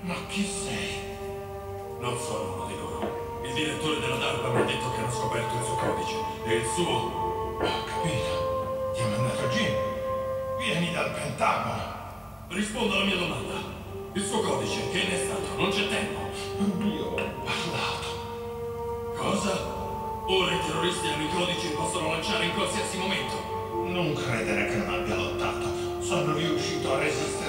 Ma chi sei? Non sono uno di loro. Il direttore della DARPA mi ha detto che hanno scoperto il suo codice e il suo... Ho capito. Ti ha mandato Jim. Vieni dal Pentagono. Rispondo alla mia domanda. Il suo codice, che ne è stato? Non c'è tempo. Io ho parlato. Cosa? Ora i terroristi hanno i codici e possono lanciare in qualsiasi momento. Non credere che non abbia lottato. Sono riuscito a resistere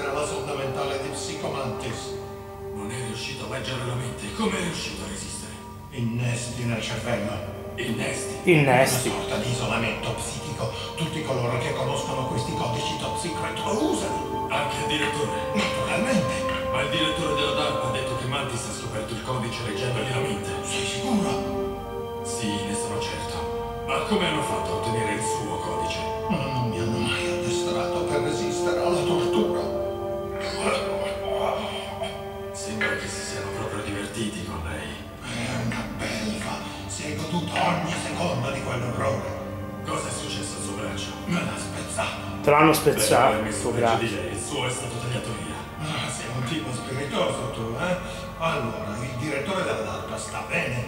è riuscito a leggere la mente. Come è riuscito a resistere? Innesti nel cervello. Innesti. Innesti. Una sorta di isolamento psichico. Tutti coloro che conoscono questi codici top secret lo usano. Anche il direttore. Naturalmente. Ma il direttore della DARPA ha detto che Mantis ha scoperto il codice leggendogli la mente. Sei sicuro? Sì, ne sono certo. Ma come hanno fatto a ottenere il suo codice? Quell'orrore. Cosa è successo al suo braccio? Me l'ha spezzato. Te l'hanno Beh, spezzato, hai messo peggio di lei. Il suo è stato tagliato via. Ah, sei un tipo spiritoso tu, eh? Allora, il direttore della DARPA sta bene?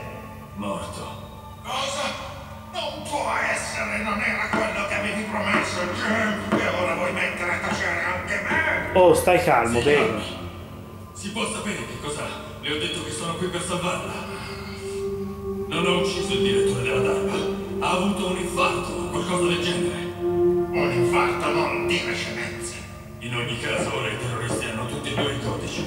Morto. Cosa? Non può essere, non era quello che avevi promesso, Jim! E ora vuoi mettere a tacere anche me? Oh, stai calmo, Si bene. calmi. Si può sapere che cos'ha? Le ho detto che sono qui per salvarla. Non ho ucciso il direttore della DARPA. Ha avuto un infarto o qualcosa del genere. Un infarto, non dire scemenze. In ogni caso, ora i terroristi hanno tutti e due i codici.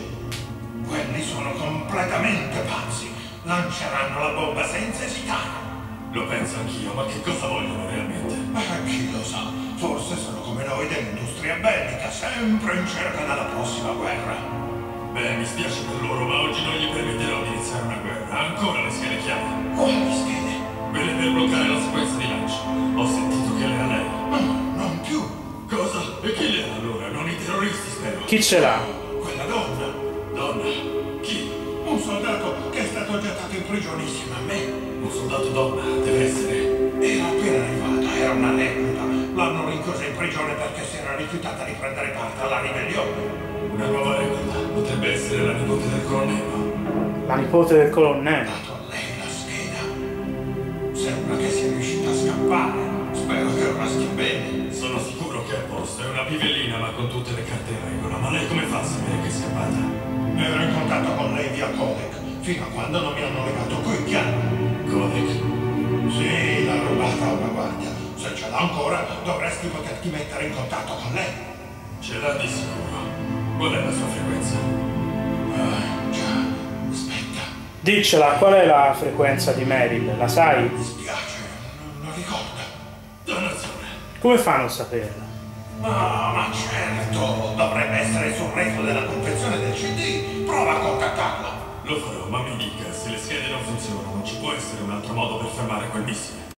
Quelli sono completamente pazzi. Lanceranno la bomba senza esitare. Lo penso anch'io, ma che cosa vogliono realmente? Eh, chi lo sa, forse sono come noi dell'industria bellica, sempre in cerca della prossima guerra. Beh, mi spiace per loro, ma oggi non gli permetterò di iniziare una guerra. Ancora le schede chiave. E chi le ha allora? Non i terroristi, spero. Chi ce l'ha? Quella donna. Donna. Chi? Un soldato che è stato gettato in prigione insieme a me. Un soldato donna, deve essere. Era appena arrivata, era una recluta. L'hanno rinchiusa in prigione perché si era rifiutata di prendere parte alla ribellione. Una nuova recluta. Potrebbe essere la nipote del colonnello. La nipote del colonnello. Una pivellina, ma con tutte le carte in regola. Ma lei come fa a sapere che è scappata? Ero in contatto con lei via codec, fino a quando non mi hanno legato coi piani. Codec. Sì, l'ha rubata a una guardia. Se ce l'ha ancora, dovresti poterti mettere in contatto con lei. Ce l'ha di sicuro. Qual è la sua frequenza? Ah, già, aspetta, Diccela, qual è la frequenza di Meryl? La sai? mi spiace, non ricordo. Dannazione. Come fa a non saperla? Ma certo, dovrebbe essere sul retro della confezione del CD. Prova a contattarla. Lo farò, ma mi dica, se le schede non funzionano, ci può essere un altro modo per fermare quel missile.